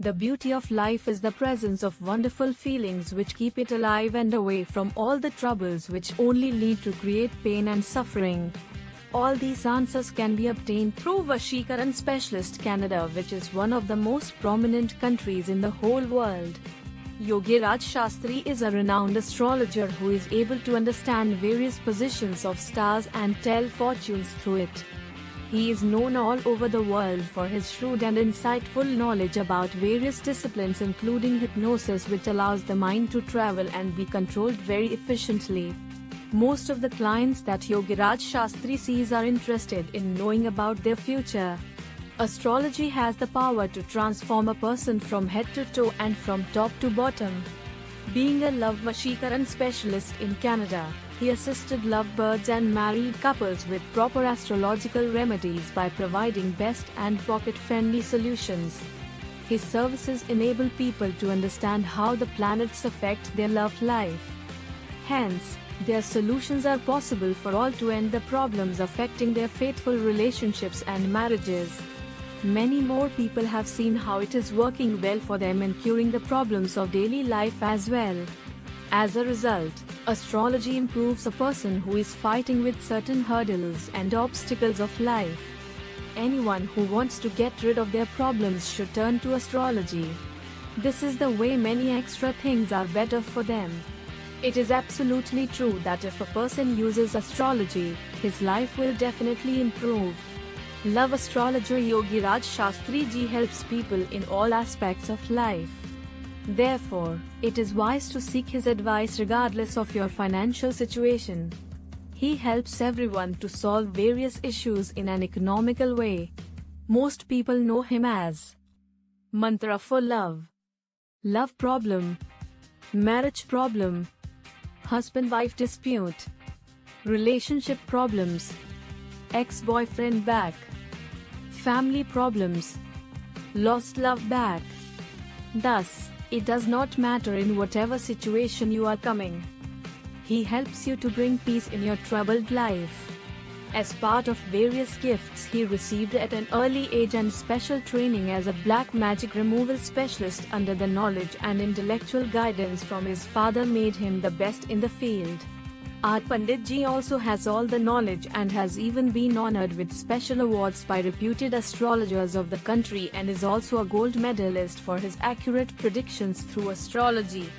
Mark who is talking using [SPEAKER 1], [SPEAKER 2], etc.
[SPEAKER 1] The beauty of life is the presence of wonderful feelings which keep it alive and away from all the troubles which only lead to create pain and suffering. All these answers can be obtained through Vashikaran Specialist Canada which is one of the most prominent countries in the whole world. Yogiraj Shastri is a renowned astrologer who is able to understand various positions of stars and tell fortunes through it. He is known all over the world for his shrewd and insightful knowledge about various disciplines including hypnosis which allows the mind to travel and be controlled very efficiently. Most of the clients that Yogiraj Shastri sees are interested in knowing about their future. Astrology has the power to transform a person from head to toe and from top to bottom. Being a love Vashikaran specialist in Canada, he assisted lovebirds and married couples with proper astrological remedies by providing best and pocket-friendly solutions. His services enable people to understand how the planets affect their love life. Hence, their solutions are possible for all to end the problems affecting their faithful relationships and marriages. Many more people have seen how it is working well for them in curing the problems of daily life as well. As a result, astrology improves a person who is fighting with certain hurdles and obstacles of life. Anyone who wants to get rid of their problems should turn to astrology. This is the way many extra things are better for them. It is absolutely true that if a person uses astrology, his life will definitely improve. Love astrologer Yogiraj Shastri ji helps people in all aspects of life. Therefore, it is wise to seek his advice regardless of your financial situation. He helps everyone to solve various issues in an economical way. Most people know him as Mantra for Love, Love Problem, Marriage Problem, Husband Wife Dispute, Relationship Problems, Ex Boyfriend Back, Family Problems, Lost Love Back. Thus, it does not matter in whatever situation you are coming. He helps you to bring peace in your troubled life. As part of various gifts he received at an early age and special training as a black magic removal specialist under the knowledge and intellectual guidance from his father made him the best in the field. Our Pandit ji also has all the knowledge and has even been honored with special awards by reputed astrologers of the country and is also a gold medalist for his accurate predictions through astrology.